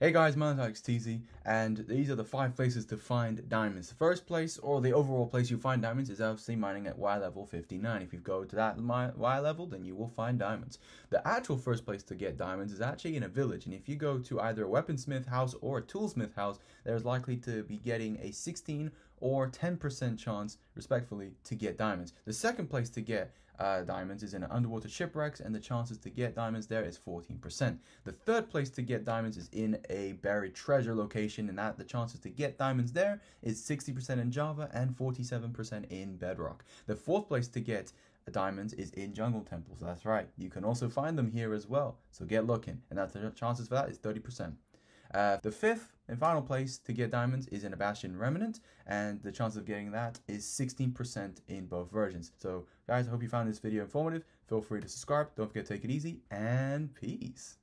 Hey guys, my name's Teazy, and these are the five places to find diamonds. The first place, or the overall place you find diamonds, is obviously mining at Y level 59. If you go to that Y level, then you will find diamonds. The actual first place to get diamonds is actually in a village, and if you go to either a weaponsmith house or a toolsmith house, there's likely to be getting a 16 or 10% chance, respectfully, to get diamonds. The second place to get uh, diamonds is in underwater shipwrecks, and the chances to get diamonds there is 14%. The third place to get diamonds is in a buried treasure location, and that the chances to get diamonds there is 60% in Java and 47% in Bedrock. The fourth place to get diamonds is in jungle temples. That's right. You can also find them here as well. So get looking, and that's the chances for that is 30%. Uh, the fifth and final place to get diamonds is in a Bastion Remnant, and the chance of getting that is 16% in both versions. So, guys, I hope you found this video informative. Feel free to subscribe. Don't forget to take it easy, and peace.